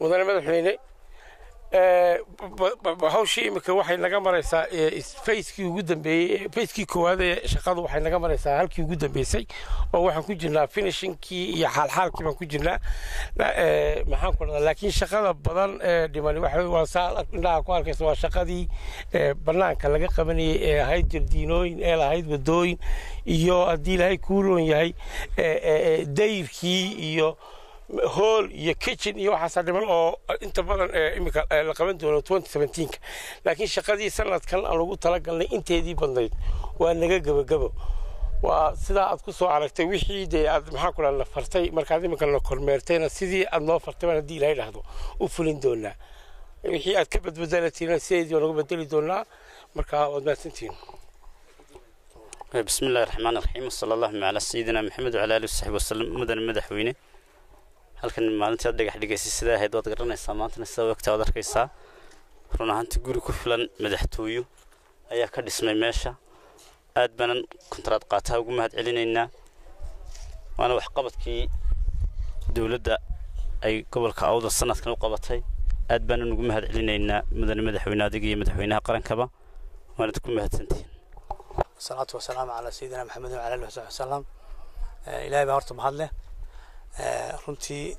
mudane madaxweyne hawshii imika waxay naga maraysaa fayskii ugu dambeeyey fayskii koowaad ee shaqadu waxay naga maraysaa halkii ugu dambeysay oo waxaan ku jirnaa finishingkii iyo xaalxaalkii baan ku jirnaa maxaan ku dhadaa laakiin shaqada badan ee dhimani waxa waa saa indhaha ku arkaysa waa shaqadii bannaanka laga qabanayay ee ahayd jardiinooyin ee lahayd wadooyin iyo haddii ilaahay kuuloon yahay dayrkii iyo hall iyo kitchen iyo waxaasaa dhiman oo inta badan eh, imika eh, la qaban doono ka laakiin shaqadii sanadkan aan lagu talagalnay inteedii badnayd waa naga gebagebo waa sidaa aad ku soo aragtay wixii dee aad maxaa ku la fartay. Markaad iminka la kormeertayna sidii aad noo fartay baan haddii ilahay dhahdo u fulin doonaa. Wixii aad ka badbedelatiina sideedii waa nagu bedeli doonaa markaa waad mahadsantihiin eh, bismi illahi raxmaan iraxiim wasala allahuma calaa sayidina maxamed wacala alihi wasaxbi wasalam mudan madaxweyne halkan maalintii aad dhagax dhigaysay siday ahayd waad garanaysaa maantana sida wegta waad arkaysaa. Run ahaantii guri ku filan madaxtooyo ayaa ka dhismay meesha. Aad baanan kontaraad qaataha ugu mahad celinaynaa. Waana waxqabadkii dowladda ay gobolka awda sanadkan u qabatay. Aad baanan ugu mahad celinaynaa mudane madaxweyne adiga iyo madaxweynaha qarankaba waanad ku mahadsantihiin wasalaatu wasalaamu calaa sayidina maxamed wacala alihi wasaxbi wasalam eh, ilaahay baa horta mahad runtii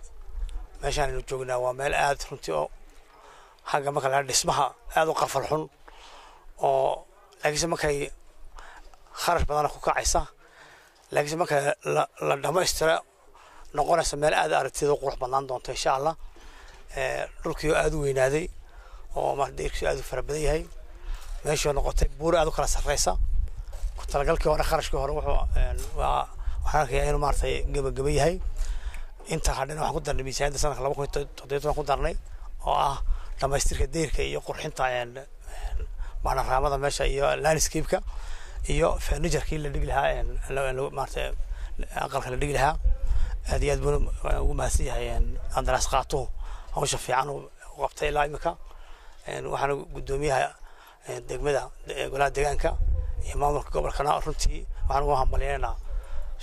meeshaan aynu joognaa waa meel aad runtii oo xagga marka laga dhismaha aad u qafal xun oo laakiinse markay kharash badana ku kacaysa laakiinse marka la dhammaystira noqonaysa meel aad aragtida qurux badnaan doonto insha allah. Dhulkii aad u weynaaday oo deyrkiisu aad u fara badan yahay meeshuu noqotay buur aad u kala sarreysa talagalkii hore kharashkii hore wuxuu waa waxaan arkayaa inuu maaragtay gebageba yahay inta hadhina waxaan ku darnay miisaaniyadda sanadka laba kun iyo toddobiyo toban ku darnay oo ah dhamaystirka deyrka iyo qurxinta baanaraamada meesha iyo landscape-ka iyo furniture-kii la dhigi lahaa maaragtay aqalka la dhigi lahaa. Aad iyo aad buu ugu mahadsan yahay andaraas qaatuhu hawsha fiican u qabtay ilaa imika waxaana guddoomiyaha degmada golaha deegaanka iyo maamulka gobolkana. Runtii waxaan ugu hambalyeynaa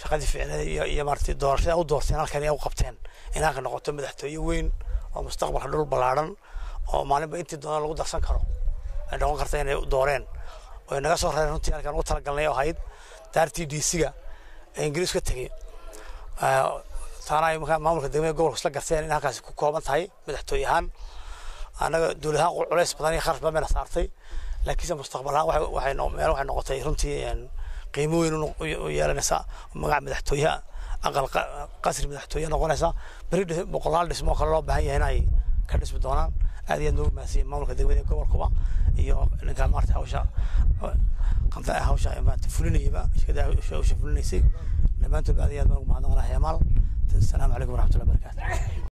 shaqadii ficneed iyo iyo maaragtay doorashada u doorteen halkan ay u qabteen. In halka noqoto madaxtooye weyn oo mustaqbalka dhul ballaaran oo maalinba intii doona lagu darsan karo ay noqon karta inay dooreen. Oo naga soo reereen runtii halkan ugu talagalnay oo ahayd daartii diisiga ee ingiriis ka tegey taana ay maamulka degmada gobolka isla garteen in halkaasi ku kooban tahay madaxtooye ahaan. Annaga dowlad ahaan culays badan iyo kharash badan bayna saartay laakiinse mustaqbal ahaan waxay meel waxay noqotay runtii qiimooyin yeelanaysaa magaca madaxtooyaha aqal qasri madaxtooye noqonaysaa. Beri boqolaal dhismo kale loo baahan yahay inay ka dhismi doonaan. Aad iyo aad noogu mahadsan maamulka degmada ee gobolkuba iyo ninkaa maarata hawsha qanta hawsha maanta fulinayaba hawsha fulinaysay dhammaantood aad iyo aad baan ugu hemaal asalaamu calaykum waraxmatullahi barakaatu